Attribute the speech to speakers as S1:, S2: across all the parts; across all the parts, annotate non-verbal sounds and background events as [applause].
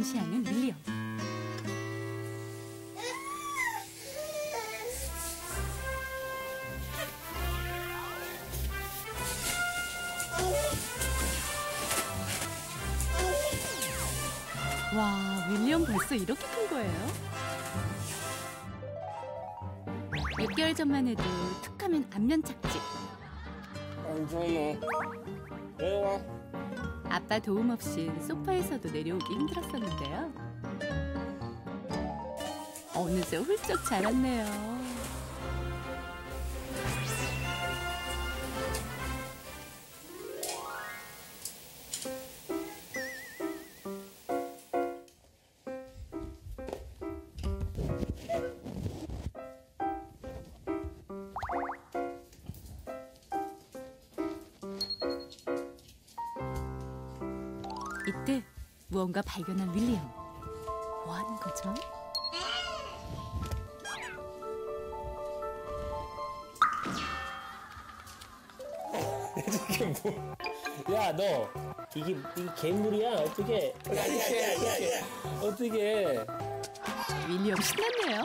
S1: 응시하는 윌리엄. 와, 윌리엄 벌써 이렇게 큰 거예요? 6개월 전만 해도 툭하면 안면 착지.
S2: 안정아. 내려와.
S1: 아빠 도움 없이 소파에서도 내려오기 힘들었었는데요. 어느새 훌쩍 자랐네요. 이때 무언가 발견한 윌리엄. 뭐 하는 거죠?
S2: 이게 뭐? 야, 너 이게 이게 괴물이야? 어떻게? 어떻게? 어떻게?
S1: 윌리엄 신났네요.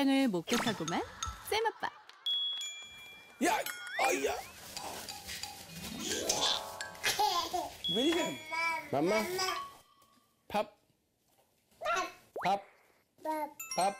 S1: 현장을 목격하고만 쌤 아빠.
S2: 야, 아야. 윌리엄. 맘마. 밥. 밥. 밥.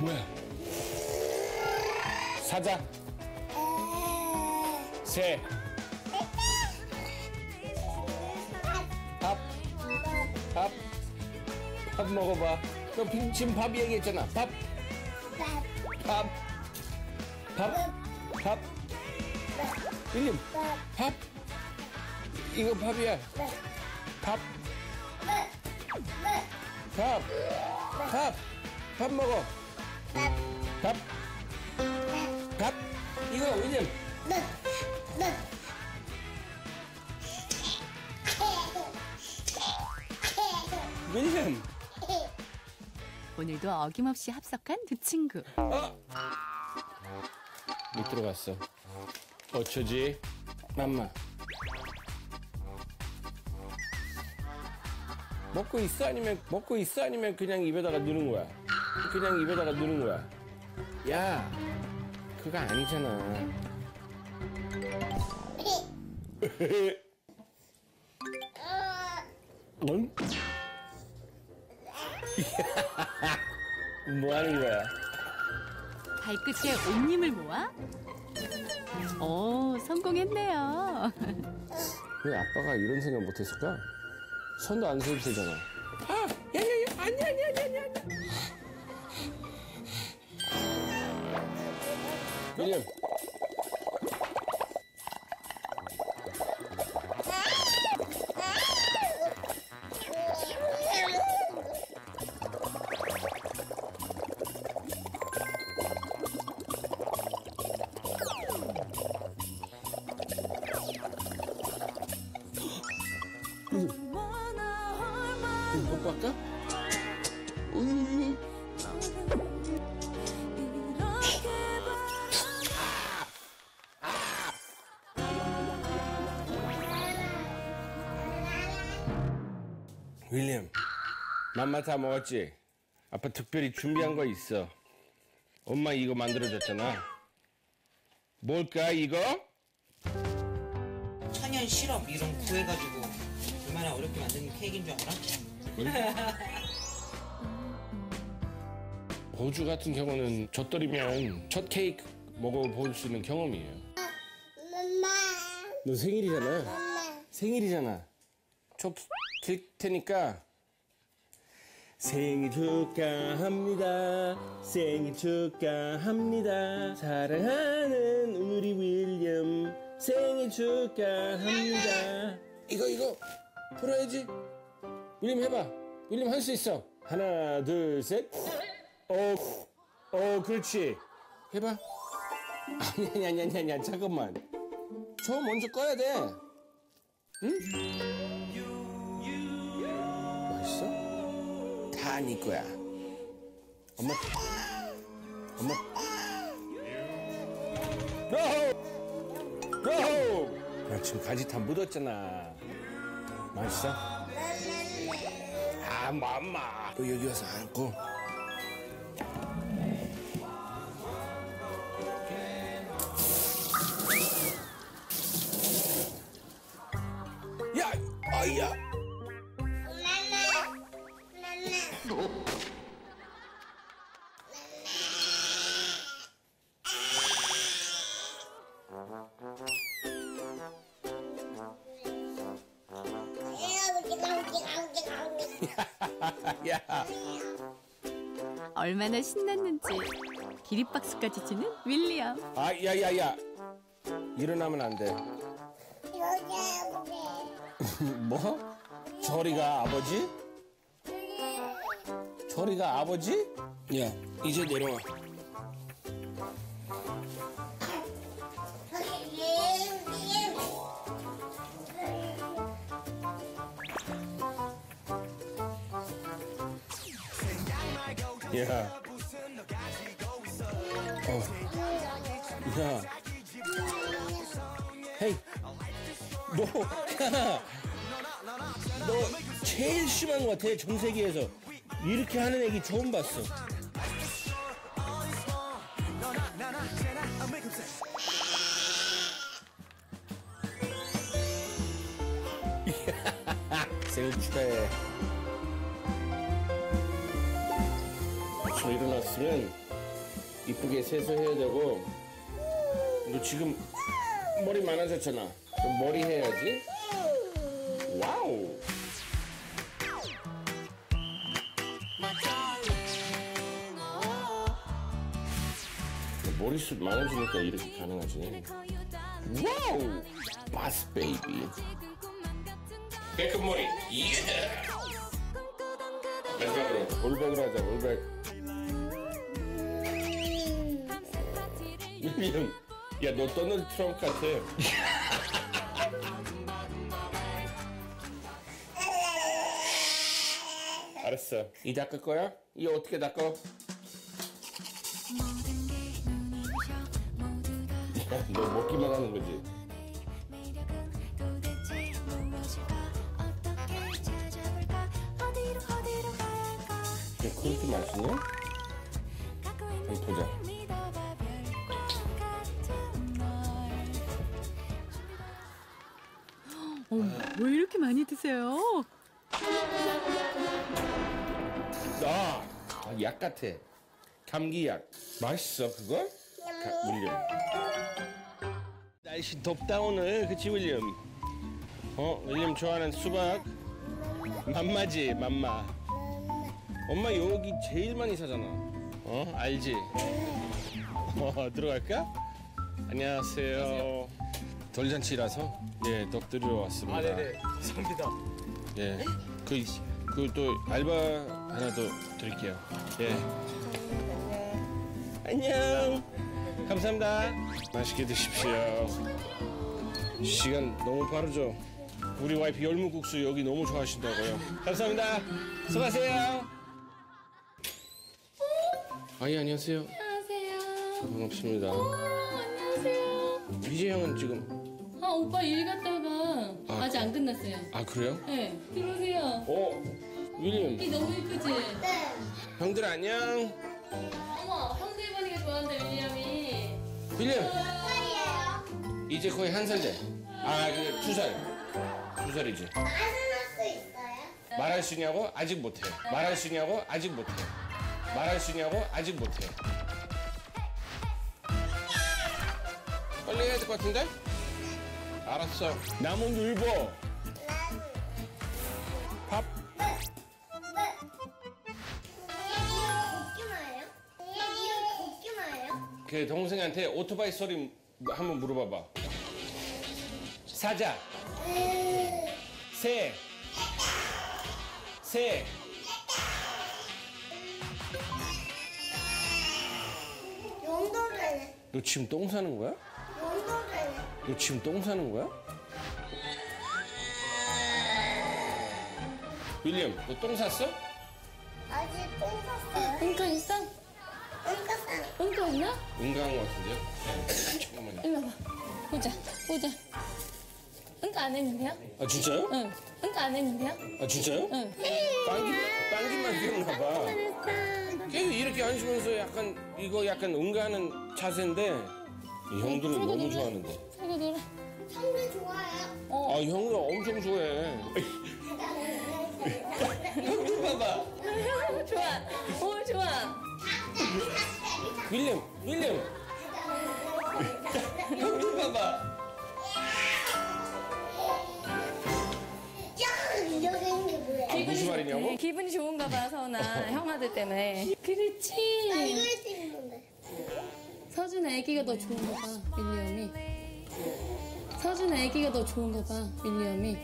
S2: 뭐야? 사자. 새. 밥. 밥. 밥 먹어봐. 너 비- 지금 밥 얘기했잖아. 밥. 밥. 밥. 밥. 윌리엄. 밥. 이거 밥이야. 밥. 밥. 밥. 밥 먹어. 밥. 밥. 이거 윌리엄. 윌리엄.
S1: 오늘도 어김없이 합석한 두 친구.
S2: 못 들어갔어. 어쩌지? 맘마. 먹고 있어 아니면 먹고 있어 아니면 그냥 입에다가 넣는 거야. 그냥 입에다가 넣는 거야. 야, 그거 아니잖아. [laughs] 응? [laughs] 뭐 하는 거야?
S1: 발끝에 옷님을 모아? 오, 성공했네요. [laughs]
S2: 왜 아빠가 이런 생각 못 했을까? 손도 안 써도 되잖아. 아, 야, 야, 야, 아니, 아니, 아니, 아니, 아니. 윌 볼까? 윌리엄, 맘마 다 먹었지? 아빠 특별히 준비한 거 있어. 엄마 이거 만들어줬잖아. 뭘까 이거?
S3: 천연 시럽 이런 거 구해가지고 얼마나 어렵게 만든 케이크인 줄 알아?
S2: 호주 같은 경우는 젖돌이면 첫 케이크 먹어볼 수 있는 경험이에요. 너 생일이잖아. 생일이잖아. 촉킬 테니까 생일 축하합니다. 생일 축하합니다. 사랑하는 우리 윌리엄 생일 축하합니다. 이거 이거 풀어야지. 윌리엄 해봐. 윌리엄 할수 있어. 하나 둘 셋. 어, 어 그렇지. 해봐. 아니 아니 아니 아니 아니 잠깐만. 저 먼저 꺼야 돼. 응? 맛있어? 다 네 거야. 엄마. 엄마. No! No! 야, 지금 가지 다 묻었잖아. 맛있어? 아, 맘마. 너 여기 와
S1: 얼마나 신났는지 기립박수까지 치는 윌리엄.
S2: 아, 야, 야, 야. 일어나면 안 돼. [laughs] 뭐? 저리가 아버지? 저리가 아버지? 야, 이제 내려와. 야. 어. 야. 헤이. 너, [laughs] 야. 너 제일 심한 것 같아, 전 세계에서. 이렇게 하는 애기 처음 봤어. [laughs] 생일 축하해. 저 일어났으면 이쁘게 세수해야 되고, 너 지금 머리 많아졌잖아. 머리 해야지. 와우. 머리숱 많아지니까 이렇게 가능하지. Wow! Boss Baby. 깨끗 머리. 예! 마지막으로 올백으로 하자, 올백. 윌리엄, 야, 너 도널드 트럼프 같아. 알았어. 이 닦을 거야? 이 어떻게 닦어? 야, 너 먹기만 하는 거지? 야, 그렇게 맛있냐? 한번 보자.
S1: 많이 드세요?
S2: 아, 아, 약 같아. 감기약. 맛있어, 그거? 가, 윌리엄. 날씨 덥다, 오늘. 그치, 윌리엄? 어, 윌리엄 좋아하는 수박? 맘마지, 맘마. 엄마 여기 제일 많이 사잖아. 어, 알지? 어, 들어갈까? 안녕하세요. 돌잔치라서, 예, 덕 드리러 왔습니다.
S3: 아 네네 감사합니다
S2: 예. 그, 그 또 알바 하나 더 드릴게요. 예. 안녕. 감사합니다. 맛있게 드십시오. 시간 너무 빠르죠? 우리 와이프 열무국수 여기 너무 좋아하신다고요. 감사합니다. 수고하세요. 아예 안녕하세요.
S4: 안녕하세요.
S2: 반갑습니다.
S4: 안녕하세요.
S2: 희재 형은 지금
S4: 아 오빠 일 갔다가
S2: 아,
S4: 아, 직 안 끝났어요.
S2: 아 그래요?
S4: 네 들어오세요.
S2: 어 윌리엄
S4: 이 너무 이쁘지?
S2: 형들 안녕.
S4: 어머 형들 보니까 좋아한다 윌리엄이.
S2: 윌리엄. 이제 거의 한 살 돼. 아, 그두 살. 두 살이지. 말할 수 있냐고? 아직 못해. 말할 수 있냐고? 아직 못해. 말할 수 있냐고? 아직 못해. 빨리 해야 될 것 같은데? 알았어. 나무 늘보. 밥. 그 동생한테 오토바이 소리 한번 물어봐봐. 사자. 새. 새. 너 지금 똥 사는 거야? 너 지금 똥 사는 거야? 윌리엄, 너 똥 샀어?
S5: 아직 뽕 샀어요.
S4: 응가 있어?
S5: 뽕 샀어요.
S4: 응가 있나?
S2: 응가한 것 같은데요? 네. 잠깐만요.
S4: 일로 와봐. 보자. 보자. 응가 안 했는데요?
S2: 아, 진짜요?
S4: 응. 응가 안 했는데요?
S2: 아, 진짜요?
S4: 응.
S2: 빵기, 빵기만 기억나 봐. 계속 이렇게 앉으면서 약간, 이거 약간 응가하는 자세인데, 이 형들은
S4: 그러고
S2: 너무. 좋아하는데.
S4: 살고 놀아.
S5: 성대 좋아요.
S2: 아, 형들 엄청 좋아해. [laughs] 형들 봐봐. [laughs]
S4: 좋아. 오, 좋아.
S2: 윌리엄, 윌리엄. 형들 봐봐.
S5: 뭐야?
S2: 무슨 말이냐고?
S4: 네, 기분이 좋은가 봐, 서은아. [laughs] 형아들 때문에.
S5: 나
S4: 그렇지.
S5: 찍는데.
S4: 서준 애기가 더 좋은가 봐, 윌리엄이. 서준 애기가 더 좋은가 봐, 윌리엄이.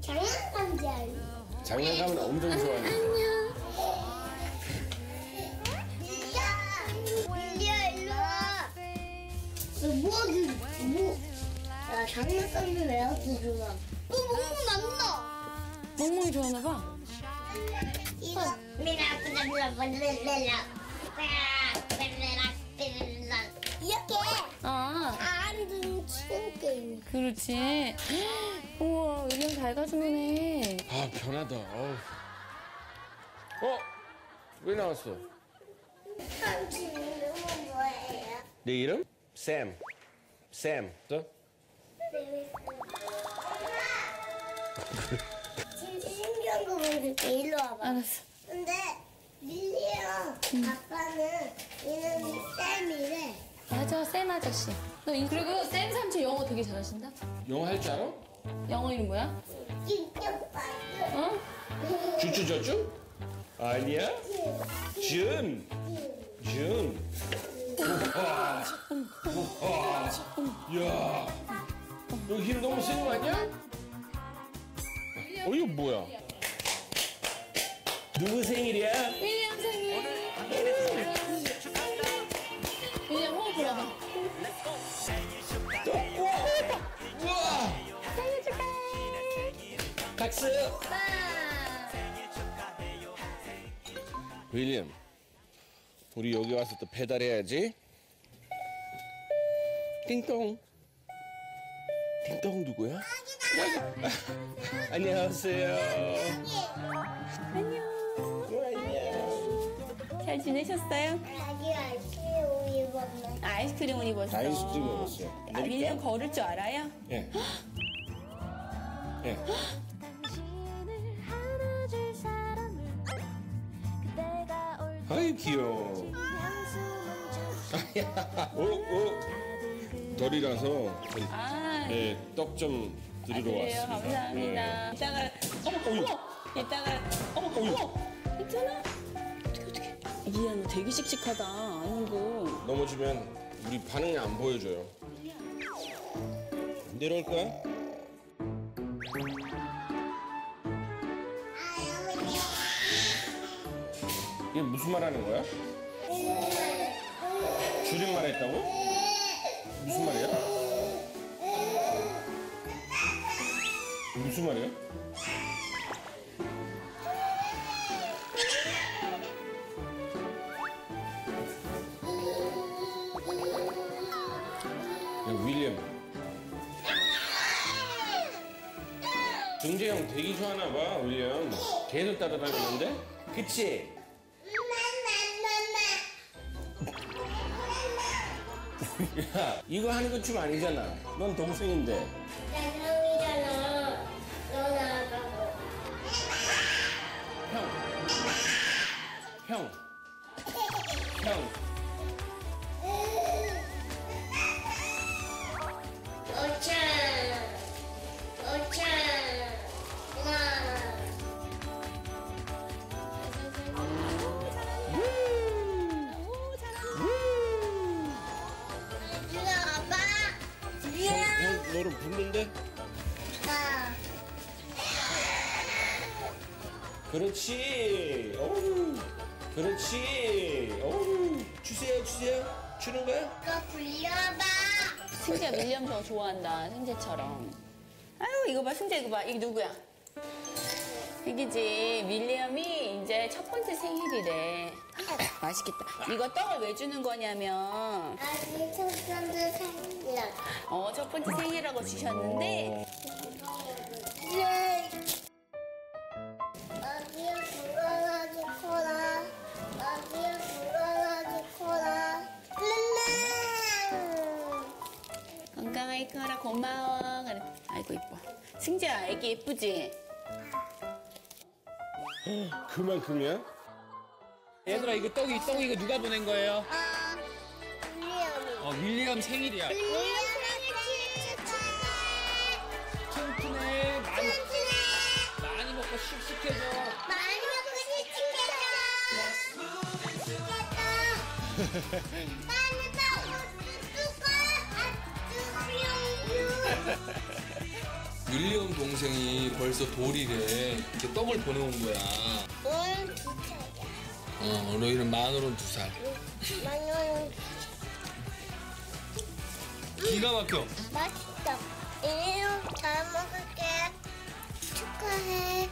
S5: 장난감지 아니야?
S2: 장난감은 엄청 좋아해.
S4: 안녕.
S5: 야! 올리야, 일로 와. 뭐. 야, 장난감을 왜 이렇게 좋아? 너 너무 난다.
S4: 멍멍이 좋아하나 봐.
S5: 이거 미라꾸다 미라꾸다 미라 게임.
S4: 그렇지. [gasps] 우와, 윌리엄 잘 가져노네.
S2: 아 변하다. 어우. 어? 왜 나왔어?
S5: 당신 이름은 뭐예요?
S2: 내 이름? 샘. 샘. 또?
S5: 진짜 신기한 거 보여줄게. 일로 와봐.
S4: 알았어.
S5: 근데 릴리랑 아빠는 이름이 쌤이래.
S4: 맞아, 쌤 아저씨. 그리고 쌤 삼촌 영어 되게 잘하신다.
S2: 영어 할 줄 알아?
S4: 영어 이름 뭐야? 어?
S2: 쭈쭈저쭈? 아니야? 준. 준. 우와. 우와. 이야. 너힘 너무 센거 아니야? 어, 이거 뭐야? 누구 생일이야? 박수. 윌리엄, 우리 여기 와서 또 배달해야지. 띵동. 띵동 누구야? 안녕하세요.
S4: 안녕.
S2: 안녕.
S4: 잘 지내셨어요?
S5: 자기가 아이스크림 입었네.
S4: 아이스크림은 입었어.
S2: 아이스크림 먹었어요.
S4: 아, 윌리엄 걸을 줄 알아요?
S2: 예. 예. 아이 귀여워.
S6: 한숨은
S2: 오, 오. 덜이라서
S4: 아,
S2: 예, 떡좀 드리러
S4: 그래요.
S2: 왔습니다.
S4: 감사합니다. 이따가, 어머, 어머, 이따가, 어머, 어머, 있잖아. 어떻게, 어떻게. 이야, 너 되게 씩씩하다. 아니고.
S2: 예. 넘어지면 우리 반응이 안 보여줘요. 내려올 거야? 이게 무슨 말 하는 거야? 줄임말 했다고? 무슨 말이야? 무슨 말이야? 야, 윌리엄. 중재 형 되게 좋아하나 봐, 윌리엄. 계속 따라다니는데? 그치? 이거 하는 것좀 아니잖아. 넌 동생인데.
S5: 나 형이잖아. 넌 아빠고.
S2: 형. 형.
S5: 형.
S2: 그렇지. 어우. 그렇지. 어우. 주세요, 주세요. 주는 거야?
S5: 이거 굴려봐.
S4: 승재야 윌리엄 저 좋아한다. 승재처럼. 아유 이거 봐 승재 이거 봐. 이게 누구야? 이기지. 윌리엄이 이제 첫 번째 생일이래. 아, [laughs] 맛있겠다. 이거 떡을 왜 주는 거냐면
S5: 아니, 첫 번째 생일.
S4: 어 첫 번째 생일이라고 주셨는데
S5: 예.
S4: 고마워. 그래. 아이고 이뻐. 승재야 애기 예쁘지?
S2: 그만큼이야?
S3: 얘들아 이거 떡이 떡이 이거 누가 보낸 거예요?
S5: 아, 윌리엄이.
S3: 어 윌리엄 생일이야.
S5: 윌리엄 생일 축하해.
S3: 튼튼해 많이
S5: 튼튼해.
S3: 많이 먹고 씩씩해져.
S5: 많이 먹고 씩씩해져. 씩씩해져. [laughs] [laughs]
S7: 윌리엄 동생이 벌써 돌이래. 이렇게 떡을 보내온 거야.
S5: 오늘 두 차야.
S7: 어, 너희는 만으로는 두 살.
S5: 만원
S7: 기가 막혀.
S5: 맛있다. 이리로 잘 먹을게. 축하해.